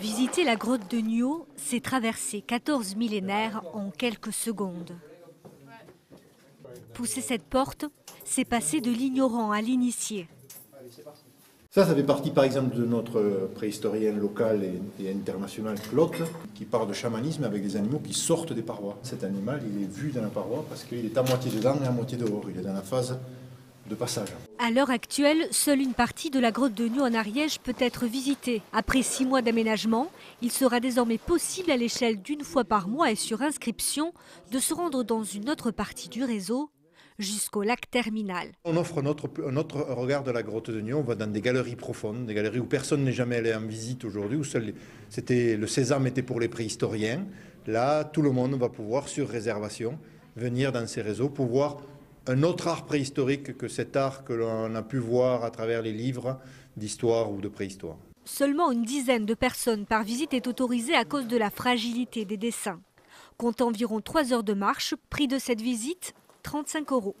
Visiter la grotte de Nio, c'est traverser 14 millénaires en quelques secondes. Pousser cette porte, c'est passer de l'ignorant à l'initié. Ça, ça fait partie par exemple de notre préhistorien local et, international Claude, qui parle de chamanisme avec des animaux qui sortent des parois. Cet animal, il est vu dans la paroi parce qu'il est à moitié dedans et à moitié dehors. Il est dans la phase de passage. À l'heure actuelle, seule une partie de la grotte de New en Ariège peut être visitée. Après six mois d'aménagement, il sera désormais possible à l'échelle d'une fois par mois et sur inscription de se rendre dans une autre partie du réseau jusqu'au lac terminal. On offre notre, un autre regard de la grotte de Nyon. On va dans des galeries profondes, des galeries où personne n'est jamais allé en visite aujourd'hui, où c'était, le sésame était pour les préhistoriens. Là, tout le monde va pouvoir, sur réservation, venir dans ces réseaux pour voir un autre art préhistorique que cet art que l'on a pu voir à travers les livres d'histoire ou de préhistoire. Seulement une dizaine de personnes par visite est autorisée à cause de la fragilité des dessins. Compte environ 3 heures de marche, prix de cette visite 35 euros.